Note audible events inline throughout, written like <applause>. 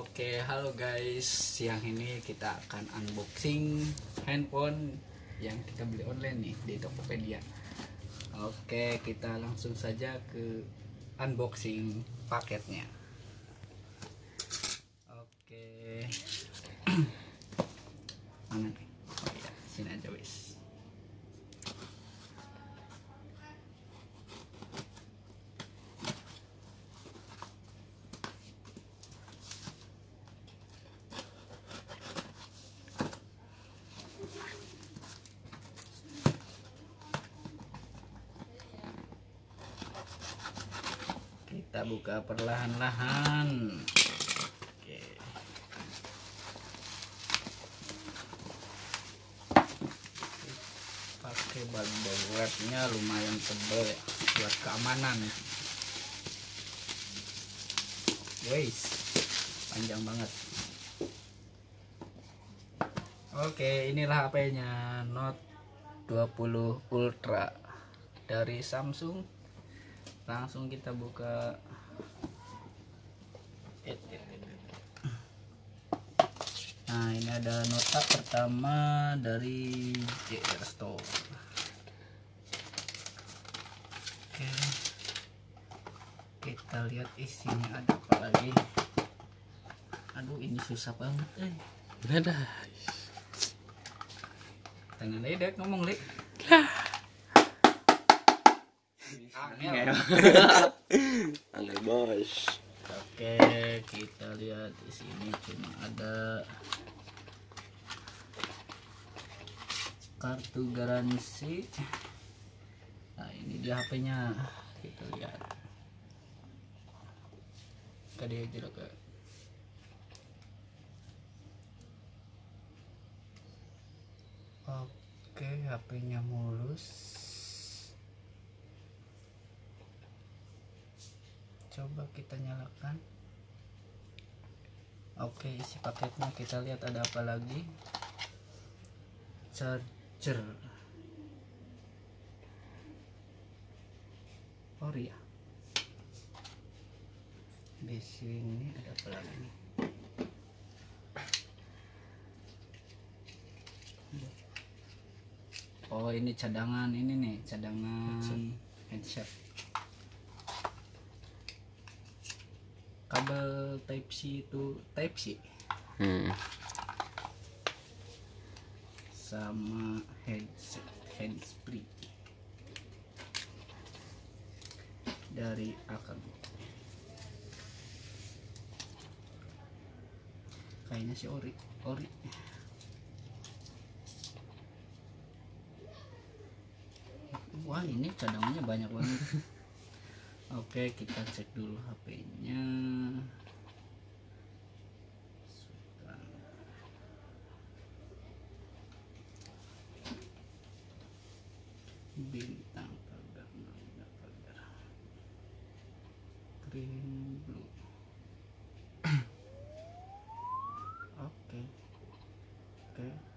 Oke, halo guys. Siang ini kita akan unboxing handphone yang kita beli online nih di Tokopedia. Oke, kita langsung saja ke unboxing paketnya. Oke. <clears throat> Mana nih? Oh iya, sini aja wis. Kita buka perlahan-lahan. Oke. Pakai bubble wrapnya lumayan tebal ya buat keamanan. Guys, panjang banget. Oke, inilah HP-nya Note 20 Ultra dari Samsung langsung kita buka nah ini ada nota pertama dari JR Store oke kita lihat isinya ada apa lagi aduh ini susah banget eh Ada. tangan dek ngomong lek Angel. Angel bos. Oke, kita lihat di sini cuma ada kartu garansi. Nah, ini dia HP-nya. Kita lihat. Tadi aja ke Oke, HP-nya mulus. Coba kita nyalakan. Oke isi paketnya kita lihat ada apa lagi. Charger. Oh iya. Di sini ada apa lagi nih? Oh ini cadangan ini nih cadangan headset kabel type C itu type C. Hmm. sama headset handsfree. Dari Akan kayaknya si ori ori. Wah ini cadangannya banyak banget <laughs> Oke, kita cek dulu HP-nya. Bintang pagar mana pagar. Green blue. <coughs> Oke. Oke.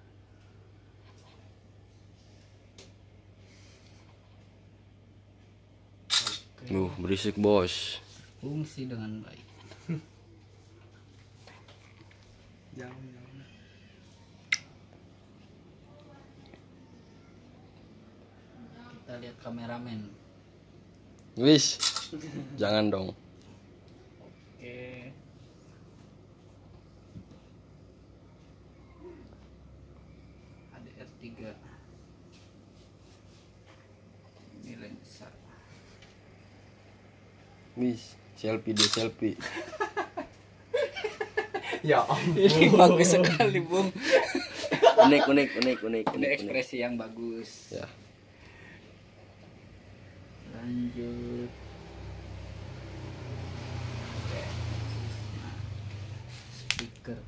Oke Uh, berisik bos. fungsi dengan baik. Jauh, jauh. Kita lihat kameramen. Wis. Jangan dong. Oke. Ada R3. Ini lensa. Wis. Selfie deh selfie. <laughs> Ya ampun. Ini bagus sekali, Bung. Unik unik unik unik Ini unik. unik. ekspresi yang bagus. Ya. Lanjut. Oke. Nah, speaker.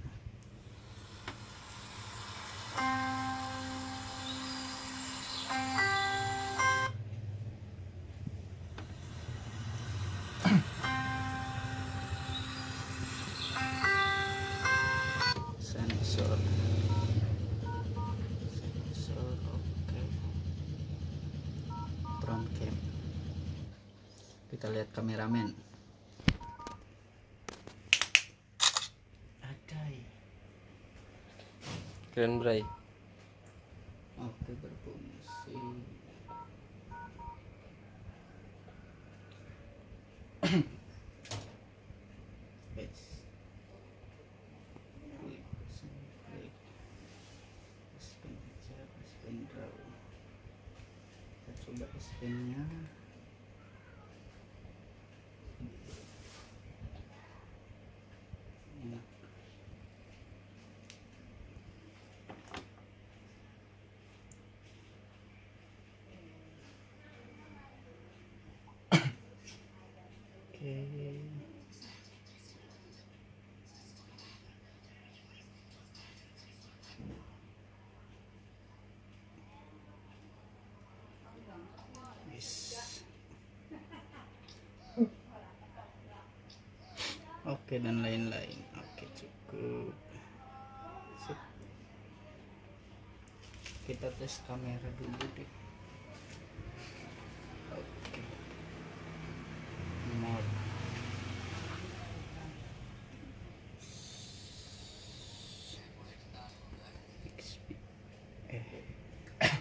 Kita lihat kameramen. Keren bray. oke berfungsi Yes. Klik, klik. Spin aja, spin draw. Kita coba spinnya. Enak. Oke. Dan lain-lain. Oke cukup. Sip. Kita tes kamera dulu deh. Oke. Eh. <coughs>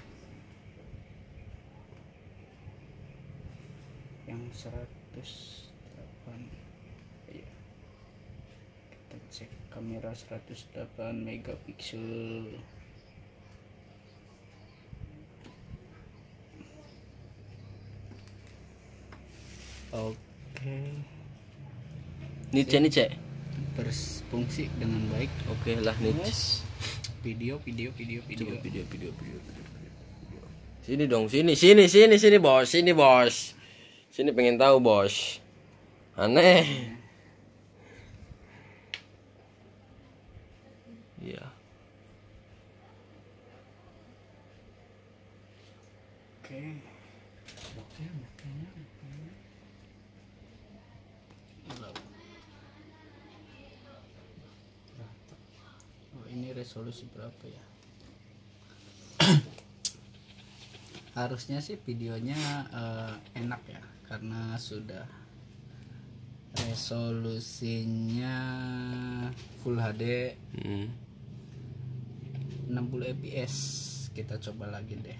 yang 108 iya. Kita cek kamera 108 megapiksel. Oke Nice nice. berfungsi dengan baik Oke lah nice. Yes. video video video video Coba video video video video. Sini dong, sini sini sini sini bos, sini bos. Sini pengen tahu bos. Aneh. Iya. oke oke makanya oh ini resolusi berapa ya? <coughs> Harusnya sih videonya eh, enak ya karena sudah resolusinya full HD Hmm. 60 fps kita coba lagi deh.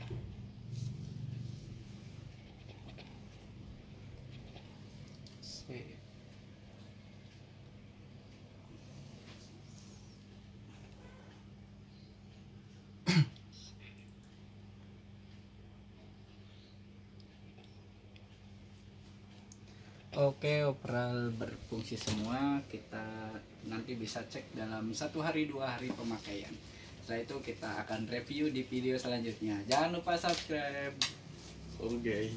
Oke, operal berfungsi semua. Kita nanti bisa cek dalam satu hari dua hari pemakaian. Setelah itu kita akan review di video selanjutnya. Jangan lupa subscribe. Oke.